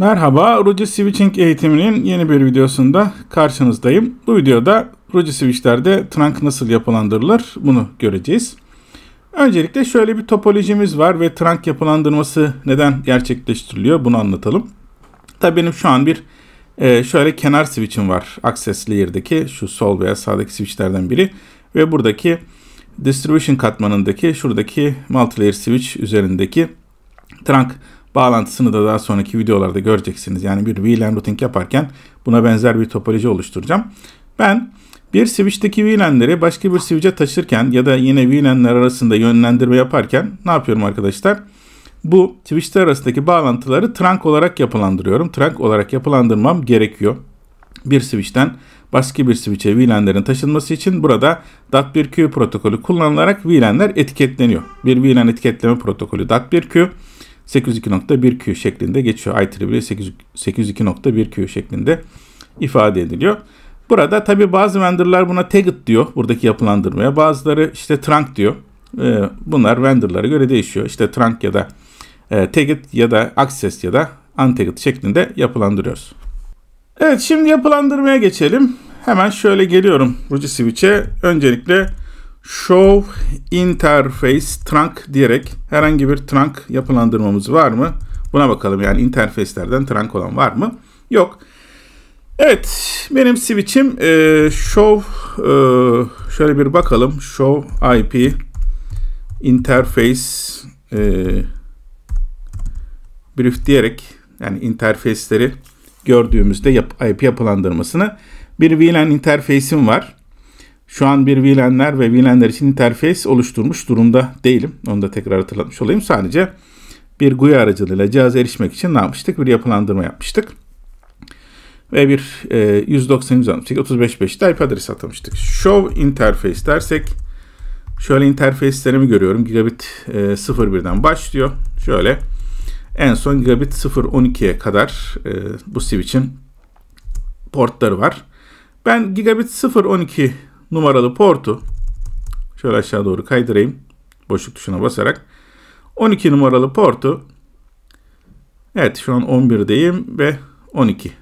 Merhaba, Ruci Switching eğitiminin yeni bir videosunda karşınızdayım. Bu videoda Ruci Switch'lerde trunk nasıl yapılandırılır bunu göreceğiz. Öncelikle şöyle bir topolojimiz var ve trunk yapılandırması neden gerçekleştiriliyor bunu anlatalım. Tabii benim şu an bir e, şöyle kenar switch'im var. Access layer'daki şu sol veya sağdaki switch'lerden biri ve buradaki distribution katmanındaki şuradaki multilayer switch üzerindeki trunk bağlantısını da daha sonraki videolarda göreceksiniz. Yani bir VLAN routing yaparken buna benzer bir topoloji oluşturacağım. Ben bir switch'teki VLAN'leri başka bir switch'e taşırken ya da yine VLAN'ler arasında yönlendirme yaparken ne yapıyorum arkadaşlar? Bu switch'ler arasındaki bağlantıları trunk olarak yapılandırıyorum. Trunk olarak yapılandırmam gerekiyor. Bir switch'ten başka bir switch'e VLAN'lerin taşınması için burada DAT1Q protokolü kullanılarak VLAN'ler etiketleniyor. Bir VLAN etiketleme protokolü DAT1Q 802.1Q şeklinde geçiyor. IEEE 802.1Q şeklinde ifade ediliyor. Burada tabi bazı vendorlar buna Tagged diyor buradaki yapılandırmaya. Bazıları işte Trunk diyor. Ee, bunlar vendorlara göre değişiyor. İşte Trunk ya da e, Tagged ya da Access ya da Untagged şeklinde yapılandırıyoruz. Evet şimdi yapılandırmaya geçelim. Hemen şöyle geliyorum Ruci Switch'e. Öncelikle Show Interface Trunk diyerek herhangi bir trunk yapılandırmamız var mı? Buna bakalım yani interface'lerden trunk olan var mı? Yok. Evet benim switch'im e, show e, şöyle bir bakalım show IP interface e, brief diyerek yani interface'leri gördüğümüzde yap, IP yapılandırmasını bir VLAN interface'im var. Şu an bir VLAN'ler ve VLAN'ler için interface oluşturmuş durumda değilim. Onu da tekrar hatırlatmış olayım. Sadece bir GUI aracılığıyla cihaza erişmek için ne yapmıştık? Bir yapılandırma yapmıştık. Ve bir e, 190.168.35.5'te IP adresi atamıştık. Show interface dersek şöyle interface'lerimi görüyorum. Gigabit e, 01'den başlıyor. Şöyle en son gigabit 0.12'ye kadar e, bu switch'in portları var. Ben gigabit 0.12 numaralı portu şöyle aşağı doğru kaydırayım. Boşluk tuşuna basarak 12 numaralı portu evet şu an 11'deyim ve 12.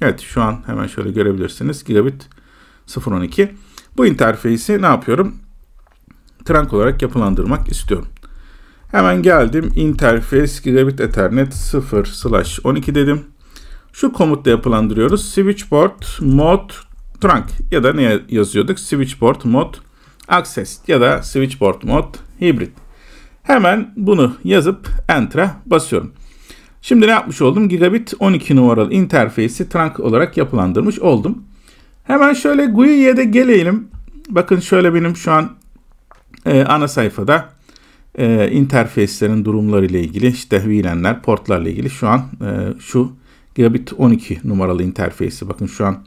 Evet şu an hemen şöyle görebilirsiniz. Gigabit 012. Bu interfeysi ne yapıyorum? Trunk olarak yapılandırmak istiyorum. Hemen geldim. Interface Gigabit Ethernet 0 slash 12 dedim. Şu komutla yapılandırıyoruz. Switchport mod trunk ya da ne yazıyorduk? Switchport mod access ya da switchport mod hybrid. Hemen bunu yazıp enter'a basıyorum. Şimdi ne yapmış oldum? Gigabit 12 numaralı interface'i trunk olarak yapılandırmış oldum. Hemen şöyle GUI'ye de gelelim. Bakın şöyle benim şu an e, ana sayfada e, interface'lerin durumları ile ilgili işte VLAN'ler, portlarla ilgili şu an e, şu Gigabit 12 numaralı interface'i bakın şu an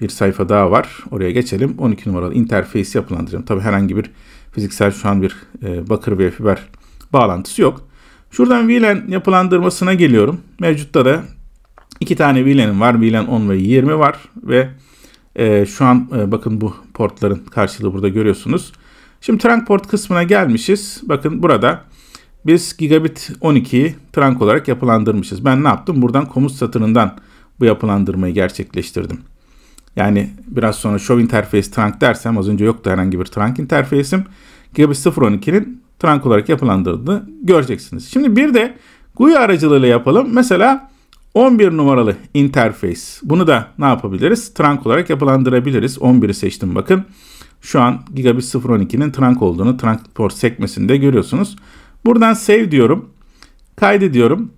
bir sayfa daha var. Oraya geçelim. 12 numaralı interface yapılandıracağım. Tabi herhangi bir fiziksel şu an bir e, bakır ve fiber bağlantısı yok. Şuradan VLAN yapılandırmasına geliyorum. Mevcutta da iki tane VLAN'im var. VLAN 10 ve 20 var ve e, şu an e, bakın bu portların karşılığı burada görüyorsunuz. Şimdi trunk port kısmına gelmişiz. Bakın burada biz gigabit 12'yi trunk olarak yapılandırmışız. Ben ne yaptım? Buradan komut satırından bu yapılandırmayı gerçekleştirdim. Yani biraz sonra show interface trunk dersem az önce yoktu herhangi bir trunk interface'im. Gigabit 0.12'nin trunk olarak yapılandırdığını göreceksiniz. Şimdi bir de GUI aracılığıyla yapalım. Mesela 11 numaralı interface. Bunu da ne yapabiliriz? Trunk olarak yapılandırabiliriz. 11'i seçtim bakın. Şu an Gigabit 0.12'nin trunk olduğunu trunk port sekmesinde görüyorsunuz. Buradan save diyorum. Kaydediyorum.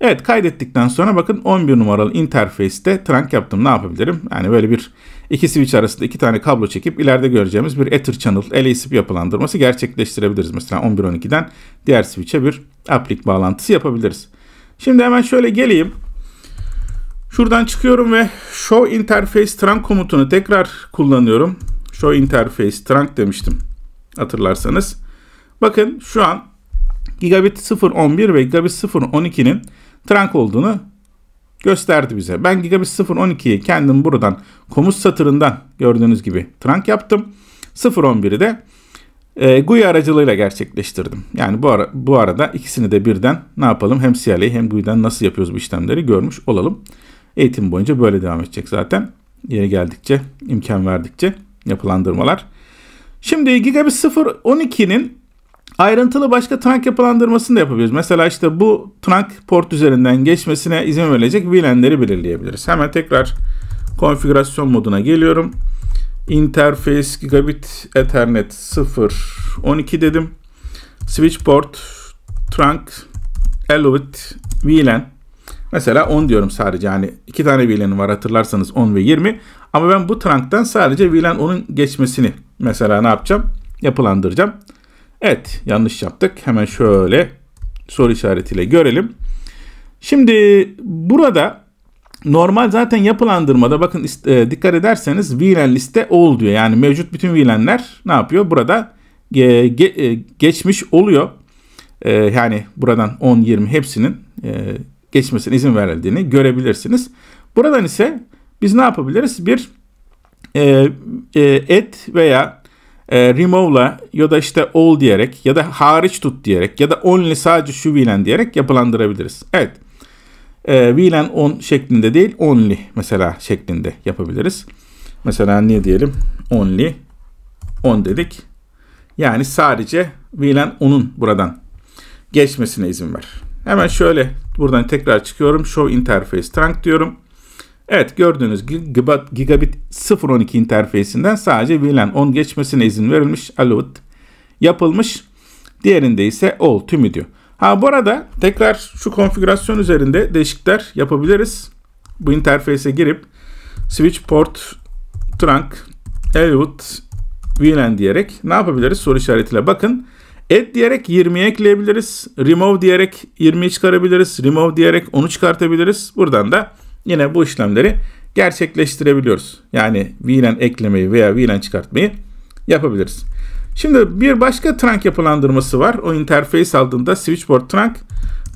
Evet kaydettikten sonra bakın 11 numaralı interface'te trunk yaptım. Ne yapabilirim? Yani böyle bir iki switch arasında iki tane kablo çekip ileride göreceğimiz bir Ether Channel LACP yapılandırması gerçekleştirebiliriz. Mesela 11.12'den diğer switch'e bir aplik bağlantısı yapabiliriz. Şimdi hemen şöyle geleyim. Şuradan çıkıyorum ve Show Interface Trunk komutunu tekrar kullanıyorum. Show Interface Trunk demiştim hatırlarsanız. Bakın şu an Gigabit 0.11 ve Gigabit 0.12'nin trunk olduğunu gösterdi bize. Ben Gigabit 0.12'yi kendim buradan komut satırından gördüğünüz gibi trunk yaptım. 0.11'i de e, GUI aracılığıyla gerçekleştirdim. Yani bu, ara, bu arada ikisini de birden ne yapalım hem CLA hem GUI'den nasıl yapıyoruz bu işlemleri görmüş olalım. Eğitim boyunca böyle devam edecek zaten. Yeri geldikçe, imkan verdikçe yapılandırmalar. Şimdi Gigabit 0.12'nin ayrıntılı başka trunk yapılandırmasını da yapabiliriz. Mesela işte bu trunk port üzerinden geçmesine izin verilecek VLAN'leri belirleyebiliriz. Hemen tekrar konfigürasyon moduna geliyorum. Interface Gigabit Ethernet 0.12 dedim. Switch port trunk Elevate VLAN Mesela 10 diyorum sadece yani iki tane VLAN'ım var hatırlarsanız 10 ve 20. Ama ben bu trunk'tan sadece VLAN 10'un geçmesini mesela ne yapacağım? Yapılandıracağım. Evet yanlış yaptık. Hemen şöyle soru işaretiyle görelim. Şimdi burada normal zaten yapılandırmada bakın e, dikkat ederseniz VLAN liste all diyor. Yani mevcut bütün VLAN'ler ne yapıyor? Burada ge, ge, e, geçmiş oluyor. E, yani buradan 10, 20 hepsinin e, geçmesine izin verildiğini görebilirsiniz. Buradan ise biz ne yapabiliriz? Bir e, e, add veya e, remove'la ya da işte all diyerek ya da hariç tut diyerek ya da only sadece şu VLAN diyerek yapılandırabiliriz. Evet. E, VLAN on şeklinde değil only mesela şeklinde yapabiliriz. Mesela ne diyelim? Only on dedik. Yani sadece VLAN onun buradan geçmesine izin ver. Hemen şöyle buradan tekrar çıkıyorum. Show Interface Trunk diyorum. Evet gördüğünüz Gigabit 0.12 interfeysinden sadece VLAN 10 geçmesine izin verilmiş. Allowed yapılmış. Diğerinde ise all tümü diyor. Ha bu arada tekrar şu konfigürasyon üzerinde değişiklikler yapabiliriz. Bu interfeyse girip switch port trunk allowed VLAN diyerek ne yapabiliriz soru işaretiyle bakın. Add diyerek 20'ye ekleyebiliriz. Remove diyerek 20'yi çıkarabiliriz. Remove diyerek onu çıkartabiliriz. Buradan da yine bu işlemleri gerçekleştirebiliyoruz. Yani VLAN eklemeyi veya VLAN çıkartmayı yapabiliriz. Şimdi bir başka trunk yapılandırması var. O interface aldığında switchboard trunk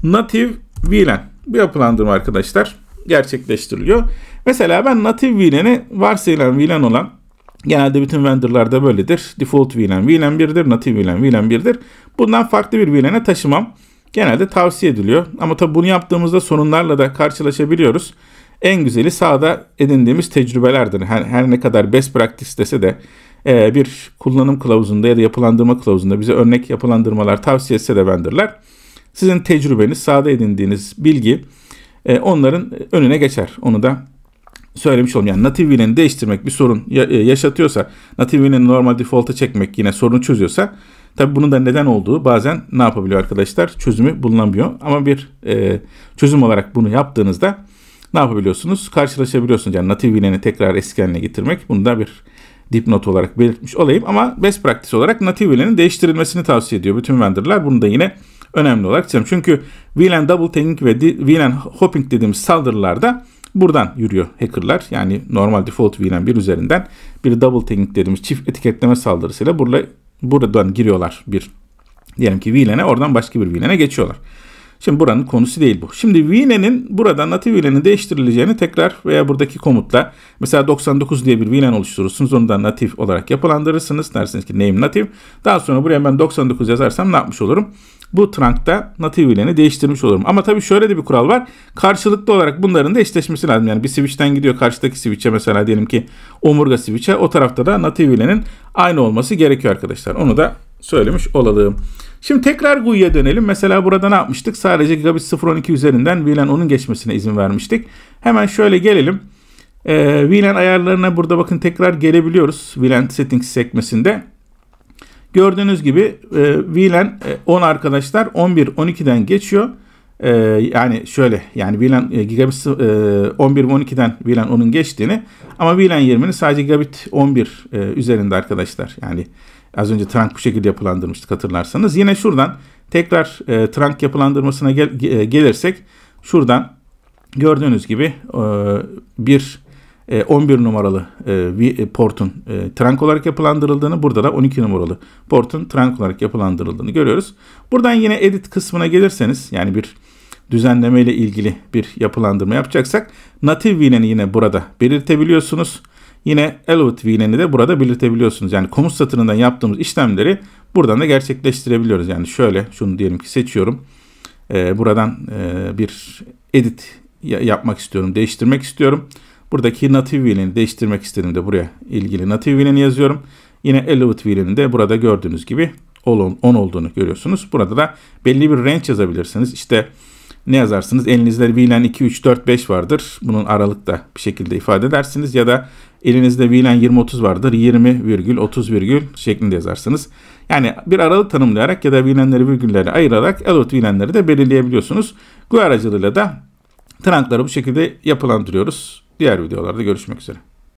native VLAN. Bu yapılandırma arkadaşlar gerçekleştiriliyor. Mesela ben native VLAN'i varsayılan VLAN olan Genelde bütün vendorlarda böyledir. Default VLAN VLAN 1'dir, native VLAN VLAN 1'dir. Bundan farklı bir VLAN'e taşımam genelde tavsiye ediliyor. Ama tabi bunu yaptığımızda sorunlarla da karşılaşabiliyoruz. En güzeli sahada edindiğimiz tecrübelerdir. Her, her ne kadar best practice dese de e, bir kullanım kılavuzunda ya da yapılandırma kılavuzunda bize örnek yapılandırmalar tavsiye etse de vendorlar. Sizin tecrübeniz, sahada edindiğiniz bilgi e, onların önüne geçer. Onu da söylemiş oldum. Yani native VLAN'i değiştirmek bir sorun e, yaşatıyorsa, native VLAN'i normal default'a çekmek yine sorunu çözüyorsa tabi bunun da neden olduğu bazen ne yapabiliyor arkadaşlar? Çözümü bulunamıyor. Ama bir e, çözüm olarak bunu yaptığınızda ne yapabiliyorsunuz? Karşılaşabiliyorsunuz. Yani native VLAN'i tekrar eski haline getirmek. Bunu da bir dipnot olarak belirtmiş olayım. Ama best practice olarak native VLAN'in değiştirilmesini tavsiye ediyor bütün vendorlar. Bunu da yine önemli olarak söylüyorum. Çünkü VLAN double tagging ve VLAN hopping dediğimiz saldırılarda Buradan yürüyor hackerlar. Yani normal default VLAN 1 üzerinden bir double tagging dediğimiz çift etiketleme saldırısıyla burada, buradan giriyorlar bir diyelim ki VLAN'e oradan başka bir VLAN'e geçiyorlar. Şimdi buranın konusu değil bu. Şimdi VLAN'in buradan native VLAN'in değiştirileceğini tekrar veya buradaki komutla mesela 99 diye bir VLAN oluşturursunuz. Onu da native olarak yapılandırırsınız. Dersiniz ki name native. Daha sonra buraya ben 99 yazarsam ne yapmış olurum? bu trunk'ta native VLAN'i değiştirmiş olurum. Ama tabii şöyle de bir kural var. Karşılıklı olarak bunların da eşleşmesi lazım. Yani bir switch'ten gidiyor karşıdaki switch'e mesela diyelim ki omurga switch'e o tarafta da native VLAN'in aynı olması gerekiyor arkadaşlar. Onu da söylemiş olalım. Şimdi tekrar GUI'ye dönelim. Mesela burada ne yapmıştık? Sadece Gigabit 0.12 üzerinden VLAN onun geçmesine izin vermiştik. Hemen şöyle gelelim. Ee, VLAN ayarlarına burada bakın tekrar gelebiliyoruz. VLAN settings sekmesinde. Gördüğünüz gibi e, VLAN 10 e, arkadaşlar 11 12'den geçiyor. E, yani şöyle yani VLAN e, gigabit e, 11 ve 12'den VLAN 10'un geçtiğini ama VLAN 20'nin sadece gigabit 11 e, üzerinde arkadaşlar. Yani az önce trunk bu şekilde yapılandırmıştık hatırlarsanız. Yine şuradan tekrar e, trunk yapılandırmasına gel, e, gelirsek şuradan gördüğünüz gibi e, bir 11 e, numaralı e, e, portun trunk olarak yapılandırıldığını, burada da 12 numaralı portun trunk olarak yapılandırıldığını görüyoruz. Buradan yine edit kısmına gelirseniz yani bir düzenleme ile ilgili bir yapılandırma yapacaksak native VLAN'i yine burada belirtebiliyorsunuz. Yine Elevate VLAN'i de burada belirtebiliyorsunuz. Yani komut satırından yaptığımız işlemleri buradan da gerçekleştirebiliyoruz. Yani şöyle şunu diyelim ki seçiyorum. Ee, buradan e, bir edit yapmak istiyorum, değiştirmek istiyorum. Buradaki native VLAN'i değiştirmek istediğimde buraya ilgili native VLAN'i yazıyorum. Yine Elevate VLAN'in de burada gördüğünüz gibi 10 olduğunu görüyorsunuz. Burada da belli bir range yazabilirsiniz. İşte ne yazarsınız? Elinizde VLAN 2, 3, 4, 5 vardır. Bunun aralıkta bir şekilde ifade edersiniz. Ya da elinizde VLAN 20, 30 vardır. 20 virgül, 30 virgül şeklinde yazarsınız. Yani bir aralık tanımlayarak ya da VLAN'leri virgülleri ayırarak Elevate VLAN'leri de belirleyebiliyorsunuz. GUI aracılığıyla da trunkları bu şekilde yapılandırıyoruz. Diğer videolarda görüşmek üzere.